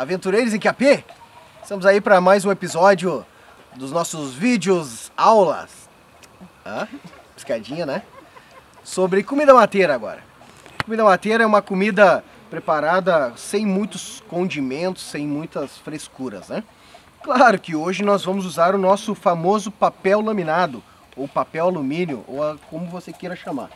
aventureiros em Capê? Estamos aí para mais um episódio dos nossos vídeos aulas. Piscadinha, né? Sobre comida mateira agora. Comida mateira é uma comida preparada sem muitos condimentos, sem muitas frescuras, né? Claro que hoje nós vamos usar o nosso famoso papel laminado, ou papel alumínio, ou a, como você queira chamar.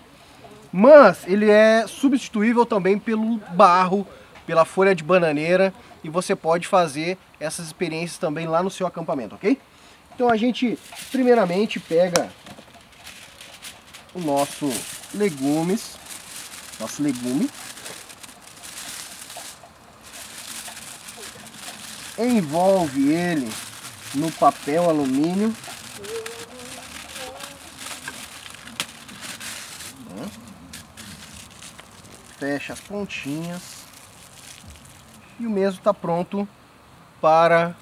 Mas ele é substituível também pelo barro, pela folha de bananeira e você pode fazer essas experiências também lá no seu acampamento, ok? Então a gente primeiramente pega o nosso legumes, nosso legume, envolve ele no papel alumínio fecha as pontinhas e o mesmo está pronto para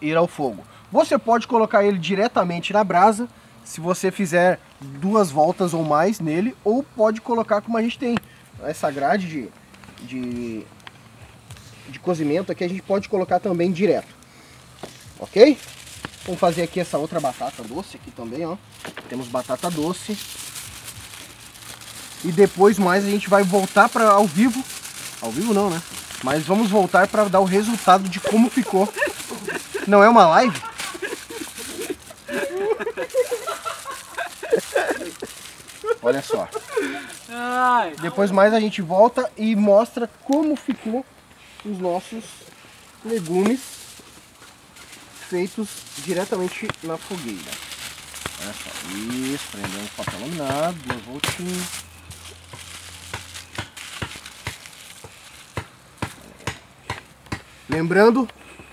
ir ao fogo. Você pode colocar ele diretamente na brasa, se você fizer duas voltas ou mais nele, ou pode colocar como a gente tem essa grade de, de, de cozimento aqui, a gente pode colocar também direto, ok? Vamos fazer aqui essa outra batata doce aqui também, ó. Temos batata doce. E depois mais a gente vai voltar para ao vivo. Ao vivo não, né? Mas vamos voltar para dar o resultado de como ficou. Não é uma live? Olha só. Depois mais a gente volta e mostra como ficou os nossos legumes feitos diretamente na fogueira. Olha só, isso, prendemos papel laminado, duas voltinhas. Lembrando,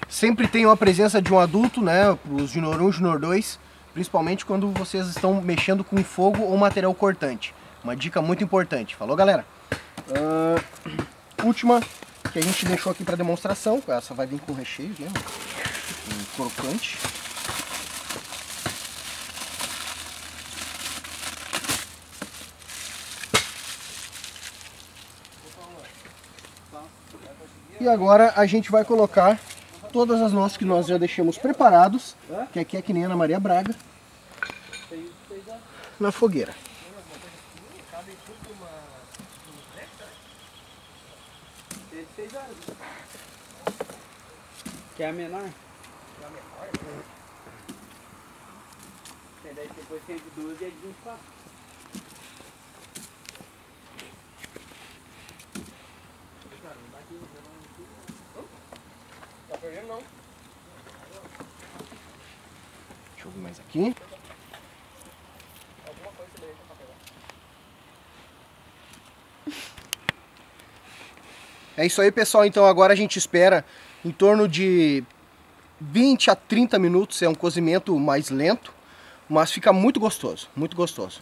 sempre tenham a presença de um adulto, né? Os Junior 1, Junior 2, principalmente quando vocês estão mexendo com fogo ou material cortante. Uma dica muito importante. Falou, galera? Uh, última que a gente deixou aqui para demonstração. Essa vai vir com recheio, né? Um crocante. E agora a gente vai colocar todas as nossas que nós já deixamos preparados, que aqui é que nem a Ana Maria Braga, na fogueira. Quer a menor? Quer a menor? Daí depois tem de 12 e de 24. Não. Deixa eu ver mais aqui. É isso aí, pessoal. Então agora a gente espera em torno de 20 a 30 minutos. É um cozimento mais lento, mas fica muito gostoso, muito gostoso.